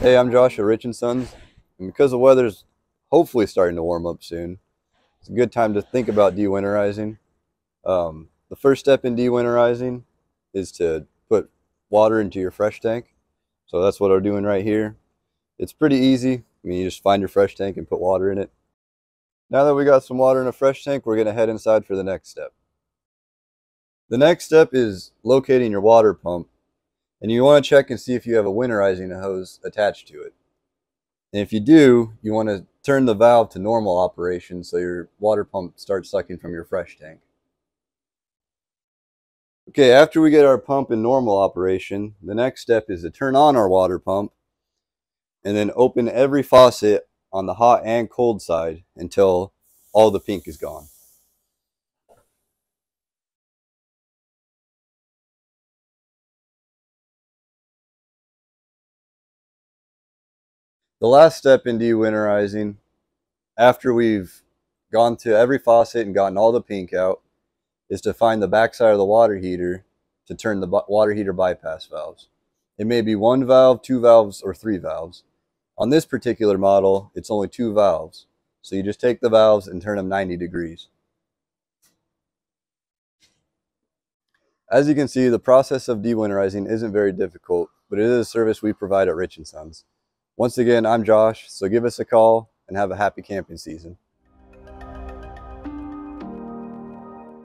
Hey, I'm Josh at Rich & Sons, and because the weather's hopefully starting to warm up soon, it's a good time to think about dewinterizing. Um, the first step in dewinterizing is to put water into your fresh tank. So that's what I'm doing right here. It's pretty easy. I mean, you just find your fresh tank and put water in it. Now that we got some water in a fresh tank, we're going to head inside for the next step. The next step is locating your water pump and you want to check and see if you have a winterizing hose attached to it. And if you do, you want to turn the valve to normal operation so your water pump starts sucking from your fresh tank. Okay, after we get our pump in normal operation, the next step is to turn on our water pump and then open every faucet on the hot and cold side until all the pink is gone. The last step in dewinterizing, after we've gone to every faucet and gotten all the pink out, is to find the backside of the water heater to turn the water heater bypass valves. It may be one valve, two valves, or three valves. On this particular model, it's only two valves. So you just take the valves and turn them 90 degrees. As you can see, the process of dewinterizing isn't very difficult, but it is a service we provide at Rich & Sons. Once again, I'm Josh, so give us a call and have a happy camping season.